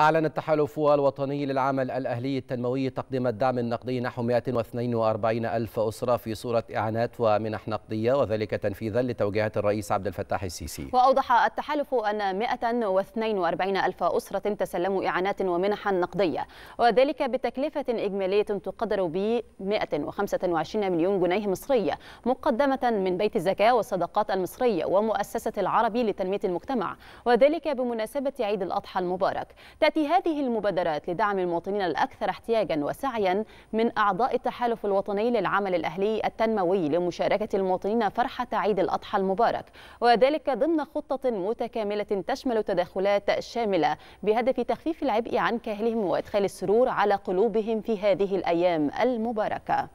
أعلن التحالف الوطني للعمل الأهلي التنموي تقديم الدعم النقدي نحو 142 ألف أسرة في صورة إعانات ومنح نقدية وذلك تنفيذا لتوجيهات الرئيس عبد الفتاح السيسي. وأوضح التحالف أن 142 ألف أسرة تسلموا إعانات ومنحا نقدية وذلك بتكلفة إجمالية تقدر ب 125 مليون جنيه مصرية مقدمة من بيت الزكاة والصدقات المصرية ومؤسسة العربي لتنمية المجتمع وذلك بمناسبة عيد الأضحى المبارك. تأتي هذه المبادرات لدعم المواطنين الأكثر احتياجا وسعيا من أعضاء التحالف الوطني للعمل الأهلي التنموي لمشاركة المواطنين فرحة عيد الأضحى المبارك. وذلك ضمن خطة متكاملة تشمل تدخلات شاملة بهدف تخفيف العبء عن كاهلهم وإدخال السرور على قلوبهم في هذه الأيام المباركة.